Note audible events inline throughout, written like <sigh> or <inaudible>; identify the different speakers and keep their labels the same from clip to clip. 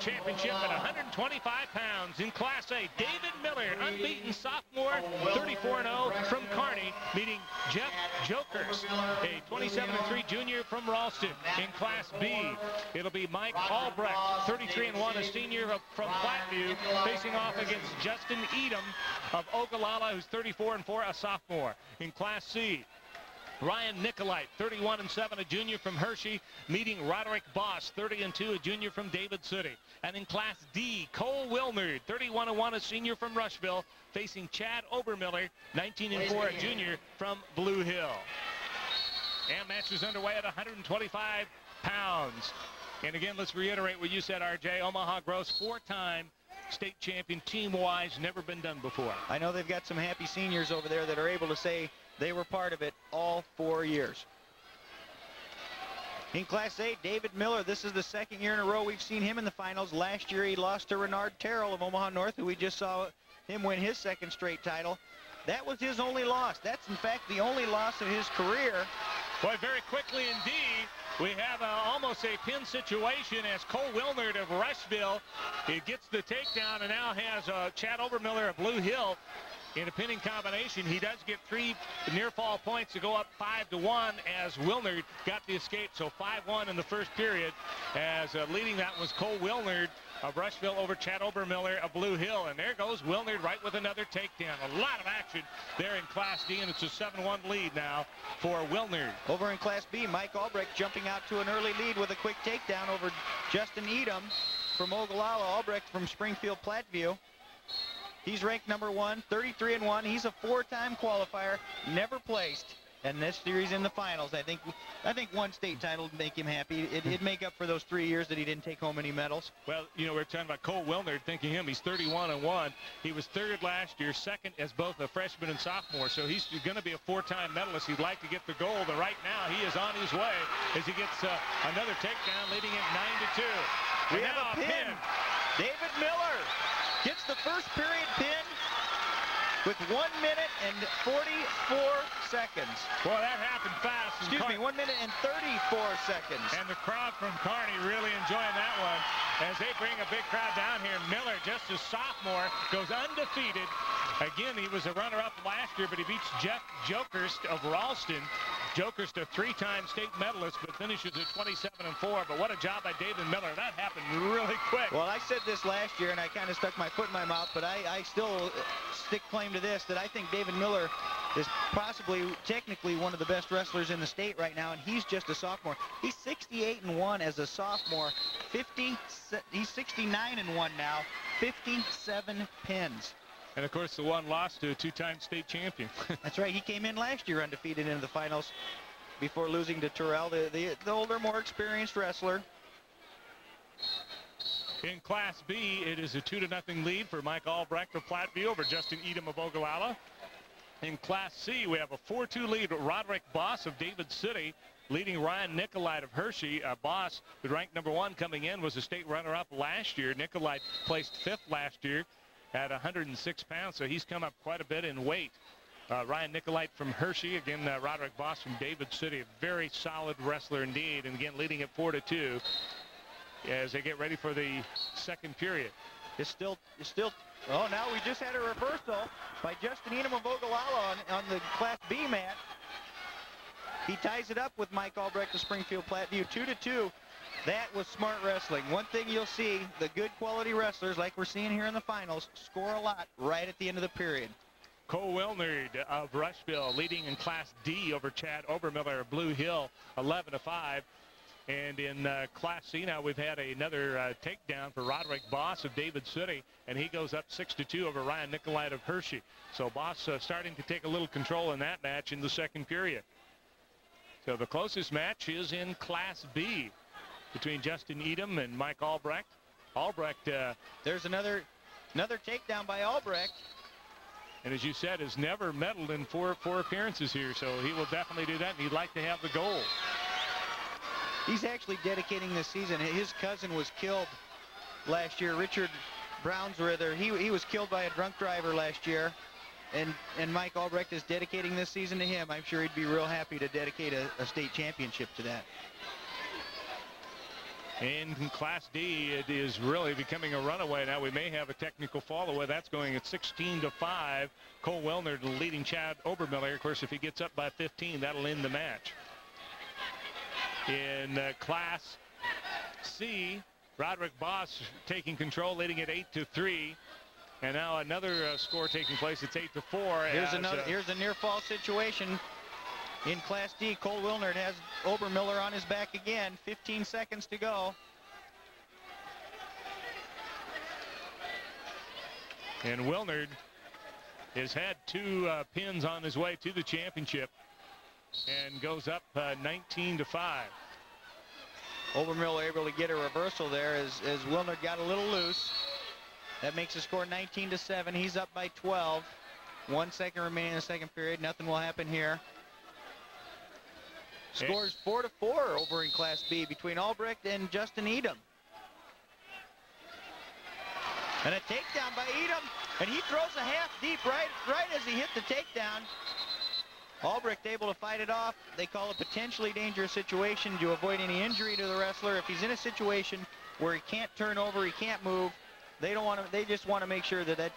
Speaker 1: championship at 125 pounds. In Class A, David Miller, unbeaten sophomore, 34-0 from Kearney, meeting Jeff Jokerst, a 27-3 junior from Ralston. In Class B, it'll be Mike Albrecht, 33-1, a senior from Platteview, facing off against Justin Eidem of Ogallala, who's 34-4, a sophomore. In Class C, Ryan Nickolite, 31 and 7, a junior from Hershey, meeting Roderick Boss, 30 and 2, a junior from David City. And in Class D, Cole Willnerd, 31 and 1, a senior from Rushville, facing Chad Obermiller, 19 and 4, a junior from Blue Hill. And match is underway at 125 pounds. And again, let's reiterate what you said, RJ. Omaha Gross, four-time state champion team-wise, never been done before.
Speaker 2: I know they've got some happy seniors over there that are able to say they were part of it all four years. In Class A, David Miller, this is the second year in a row we've seen him in the finals. Last year he lost to Renard Terrell of Omaha North, who we just saw him win his second straight title. That was his only loss. That's, in fact, the only loss of his career.
Speaker 1: Boy, very quickly indeed, we have a, almost a pin situation as Cole Willnerd of Rushville he gets the takedown and now has uh, Chad Obermiller of Blue Hill in a pinning combination. He does get three near fall points to go up five to one as Willnerd got the escape. So 5-1 in the first period as uh, leading that was Cole Willnerd of Rushville over Chad Obermiller of Blue Hill. And there goes Willnerd right with another takedown. A lot of action there in Class D, and it's a 7-1 lead now for Willnerd.
Speaker 2: Over in Class B, Mike Albrecht jumping out to an early lead with a quick takedown over Justin Eidem from Ogallala. Albrecht from Springfield Platteview. He's ranked number one, 33 and one. He's a four-time qualifier, never placed. And this series in the finals, I think I think one state title would make him happy. It, would make up for those three years that he didn't take home any medals.
Speaker 1: Well, you know, we're talking about Cole Willnerd, thinking him. He's 31 and 1. He was third last year, second as both a freshman and sophomore. So he's going to be a four-time medalist. He'd like to get the gold. And right now, he is on his way as he gets uh, another takedown, leading it 9 to 2.
Speaker 2: We and have a pin. pin. David Miller Gets the first period pin with 1 minute and 44 seconds.
Speaker 1: Boy, that happened fast.
Speaker 2: Excuse me, 1 minute and 34 seconds.
Speaker 1: And the crowd from Kearney really enjoying that one as they bring a big crowd down here. Miller, just a sophomore, goes undefeated. Again, he was a runner-up last year, but he beats Jeff Jokerst of Ralston. Jokerst, a three-time state medalist, but finishes at 27 and 4. But what a job by David Miller. That happened really quick.
Speaker 2: Well, I said this last year, and I kind of stuck my foot in my mouth, but I, I still uh, stick claim to this, that I think David Miller is possibly technically one of the best wrestlers in the state right now, and he's just a sophomore. He's 68 and 1 as a sophomore. 50, he's 69 and 1 now. 57 pins.
Speaker 1: And of course, the one lost to a two-time state champion. <laughs>
Speaker 2: That's right. He came in last year undefeated into the finals before losing to Terrell, the, the, the older, more experienced wrestler.
Speaker 1: In Class B, it is a 2 to nothing lead for Mike Albrecht of Platteview over Justin Eidem of Ogallala. In Class C, we have a 4-2 lead. Roderick Boss of David City leading Ryan Nickolite of Hershey. Uh, Boss, who ranked number one coming in, was a state runner-up last year. Nickolite placed fifth last year at 106 pounds, so he's come up quite a bit in weight. Uh, Ryan Nickolite from Hershey, again uh, Roderick Boss from David City, a very solid wrestler indeed, and again leading at four to two as they get ready for the second period.
Speaker 2: It's still, it's still. Oh, now we just had a reversal by Justin Eidem of Ogallala on, on the Class B mat. He ties it up with Mike Albrecht of Springfield Platteview, two to two. That was smart wrestling. One thing you'll see, the good quality wrestlers, like we're seeing here in the finals, score a lot right at the end of the period.
Speaker 1: Cole Willnerd of Rushville leading in Class D over Chad Obermiller of Blue Hill, 11 to 5. And in uh, Class C now, we've had another uh, takedown for Roderick Boss of David City, and he goes up 6 to 2 over Ryan Nickolite of Hershey. So Boss uh, starting to take a little control in that match in the second period. So the closest match is in Class B between Justin Eidem and Mike Albrecht. Albrecht. Uh,
Speaker 2: There's another another takedown by Albrecht.
Speaker 1: And as you said, has never medaled in four four appearances here, so he will definitely do that, and he'd like to have the gold.
Speaker 2: He's actually dedicating this season. His cousin was killed last year, Richard Brownsrither. He, he was killed by a drunk driver last year, and, and Mike Albrecht is dedicating this season to him. I'm sure he'd be real happy to dedicate a, a state championship to that.
Speaker 1: In Class D, it is really becoming a runaway now. We may have a technical fall away. That's going at 16 to 5. Cole Willnerd leading Chad Obermiller. Of course, if he gets up by 15, that'll end the match. In uh, Class C, Roderick Boss taking control, leading at 8 to 3. And now another uh, score taking place. It's 8 to 4.
Speaker 2: Here's another. Uh, here's a near fall situation. In Class D, Cole Willnerd has Obermiller on his back again. 15 seconds to go.
Speaker 1: And Willnerd has had two uh, pins on his way to the championship and goes up uh, 19 to 5.
Speaker 2: Obermiller able to get a reversal there as, as Willnerd got a little loose. That makes the score 19 to 7. He's up by 12. One second remaining in the second period. Nothing will happen here. Scores 4 to 4 over in Class B between Albrecht and Justin Eidem. And a takedown by Eidem, and he throws a half deep right, right as he hit the takedown. Albrecht able to fight it off. They call a potentially dangerous situation to avoid any injury to the wrestler. If he's in a situation where he can't turn over, he can't move, they don't want to. They just want to make sure that that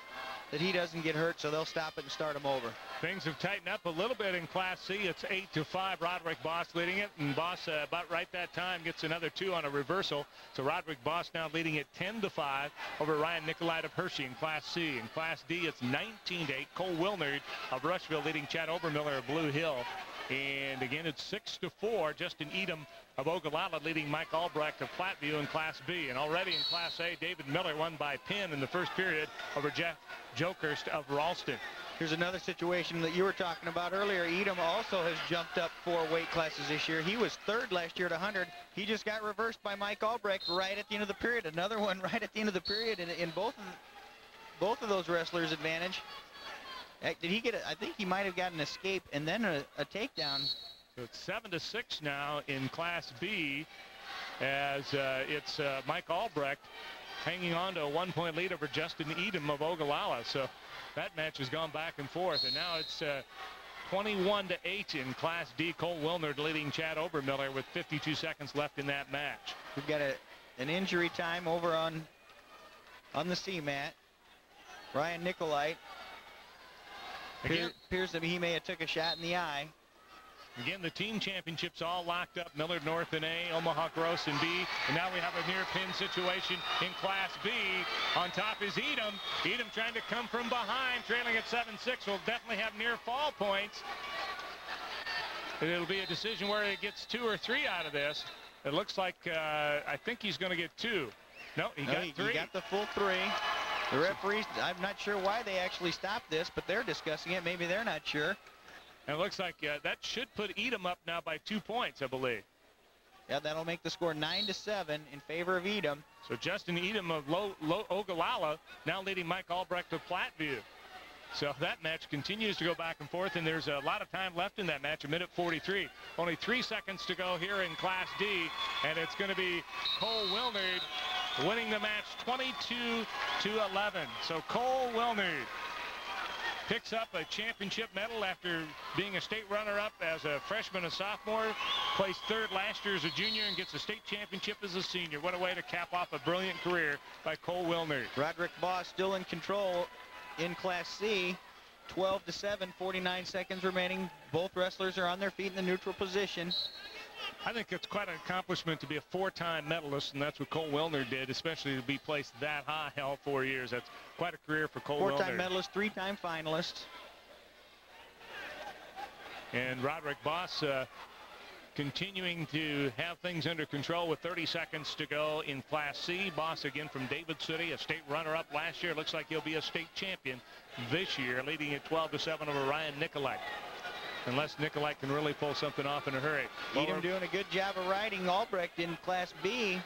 Speaker 2: that he doesn't get hurt, so they'll stop it and start him over.
Speaker 1: Things have tightened up a little bit in Class C. It's 8 to 5. Roderick Boss leading it, and Boss uh, about right that time gets another two on a reversal. So Roderick Boss now leading it 10 to 5 over Ryan Nickolite of Hershey in Class C. In Class D, it's 19 to 8. Cole Willnerd of Rushville leading Chad Obermiller of Blue Hill. And again, it's 6 to 4. Justin Eidem of Ogallala leading Mike Albrecht of Platteview in Class B. And already in Class A, David Miller won by pin in the first period over Jeff Jokerst of Ralston.
Speaker 2: Here's another situation that you were talking about earlier. Eidem also has jumped up four weight classes this year. He was third last year at 100. He just got reversed by Mike Albrecht right at the end of the period. Another <laughs> one right at the end of the period in, in both of, both of those wrestlers' advantage. Did he get it? I think he might have got an escape and then a, a takedown
Speaker 1: so it's seven to six now in Class B as uh, it's uh, Mike Albrecht hanging on to a one-point lead over Justin Eidem of Ogallala. So that match has gone back and forth, and now it's uh, 21 to 8 in Class D. Cole Willnerd leading Chad Obermiller with 52 seconds left in that match.
Speaker 2: We've got a, an injury time over on on the C mat. Ryan Nickolite appears that he may have took a shot in the eye.
Speaker 1: Again, the team championships all locked up. Millard North in A, Omaha Gross in B. And now we have a near pin situation in Class B. On top is Eidem. Eidem trying to come from behind, trailing at 7-6. Will definitely have near fall points. And It'll be a decision where he gets two or three out of this. It looks like, uh, I think he's going to get two. No, he no, got
Speaker 2: he,
Speaker 1: three.
Speaker 2: He got the full three. The referees, I'm not sure why they actually stopped this, but they're discussing it. Maybe they're not sure.
Speaker 1: And it looks like uh, that should put Eidem up now by two points, I believe.
Speaker 2: Yeah, that'll make the score 9 to 7 in favor of Eidem.
Speaker 1: So Justin Eidem of Low, Low Ogallala now leading Mike Albrecht of Platteview. So that match continues to go back and forth, and there's a lot of time left in that match, a minute 43. Only three seconds to go here in Class D, and it's going to be Cole Willnerd winning the match 22 to 11. So Cole Willnerd picks up a championship medal after being a state runner-up as a freshman and sophomore, placed third last year as a junior and gets a state championship as a senior. What a way to cap off a brilliant career by Cole Willnerd.
Speaker 2: Roderick Boss still in control in Class C. 12 to 7, 49 seconds remaining. Both wrestlers are on their feet in the neutral position.
Speaker 1: I think it's quite an accomplishment to be a four-time medalist, and that's what Cole Willnerd did, especially to be placed that high all four years. That's quite a career for Cole
Speaker 2: Four-time Willnerd. medalist, three-time finalist.
Speaker 1: And Roderick Boss uh, continuing to have things under control with 30 seconds to go in Class C. Boss again from David City, a state runner-up last year. Looks like he'll be a state champion this year, leading at 12 to 7 over Ryan Nickolite unless Nikolai can really pull something off in a hurry.
Speaker 2: Eidem doing a good job of riding Albrecht in Class B.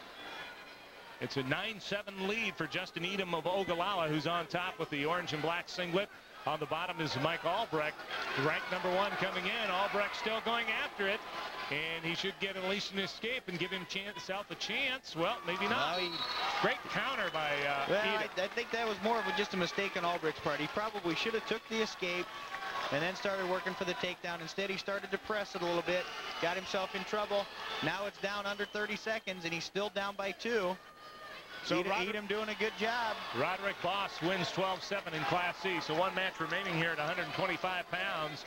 Speaker 1: It's a 9-7 lead for Justin Eidem of Ogallala, who's on top with the orange and black singlet. On the bottom is Mike Albrecht, ranked number one coming in. Albrecht still going after it, and he should get at least an escape and give himself a chance. Well, maybe not. Well, he, Great counter by uh,
Speaker 2: well, I, I, think that was more of a, just a mistake on Albrecht's part. He probably should have took the escape, and then started working for the takedown. Instead, he started to press it a little bit, got himself in trouble. Now it's down under 30 seconds, and he's still down by two.
Speaker 1: So
Speaker 2: Eidem,
Speaker 1: Roderick,
Speaker 2: Eidem doing a good job.
Speaker 1: Roderick Boss wins 12-7 in Class C. So one match remaining here at 125 pounds.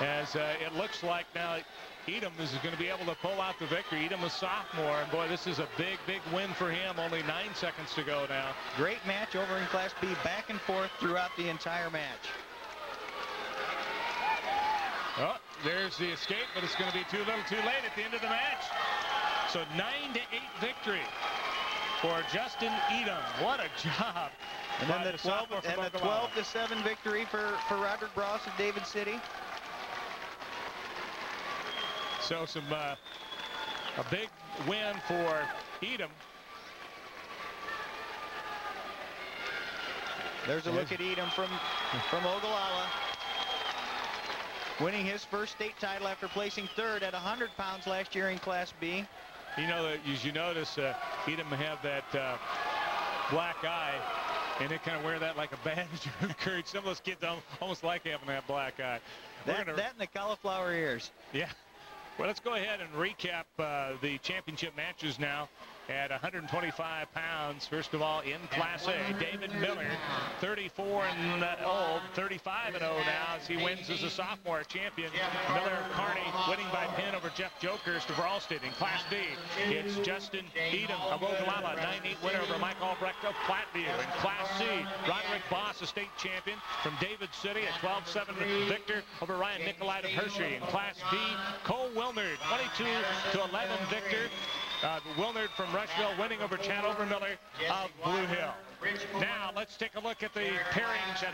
Speaker 1: As uh, it looks like now Eidem is going to be able to pull out the victory. Eidem a sophomore, and boy, this is a big, big win for him. Only nine seconds to go now.
Speaker 2: Great match over in Class B, back and forth throughout the entire match.
Speaker 1: Oh, there's the escape, but it's going to be too little too late at the end of the match. So 9 to 8 victory for Justin Eidem. What a <laughs> job.
Speaker 2: And then the 12 and the 12 to 7 victory for for Roderick Boss of David City.
Speaker 1: So some uh, a big win for Eidem.
Speaker 2: There's a look at Eidem from from Ogallala. Winning his first state title after placing third at 100 pounds last year in Class B.
Speaker 1: You know, as you notice, uh, Eidem have that uh, black eye, and they kind of wear that like a badge <laughs> of courage. Some of those kids almost like having that black eye.
Speaker 2: That, gonna... that and the cauliflower ears.
Speaker 1: Yeah. Well, let's go ahead and recap uh, the championship matches now at 125 pounds. First of all, in Class A, David Miller, 34 and uh, 35 and 0 now as he wins as a sophomore champion. Miller Kearney winning by pin over Jeff Jokerst of Ralston. In Class B, it's Justin Eidem of Ogallala, 9-8 winner over Mike Albrecht of Platteview. In Class C, Roderick Boss, a state champion from David City, a 12-7 victor over Ryan Nicolai of Hershey. In Class D, Cole Willnerd, 22 to 11 victor uh, Willnerd from Rushville winning over Chad Obermiller of Blue Hill. Now let's take a look at the pairings